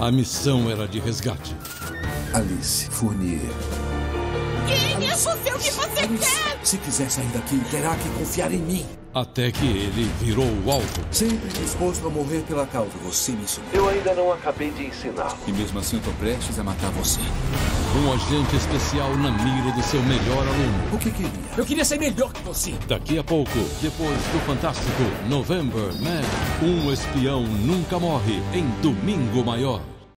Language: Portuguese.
A missão era de resgate. Alice Fournier. Quem é você? O que você Alice, quer? Se quiser sair daqui, terá que confiar em mim. Até que ele virou o alvo. Sempre disposto a morrer pela causa. Você me ensinou. Eu ainda não acabei de ensinar. E mesmo assim eu tô prestes a matar você. Um agente especial na mira do seu melhor aluno. O que queria? Eu queria ser melhor que você. Daqui a pouco, depois do fantástico November Man, um espião nunca morre em Domingo Maior.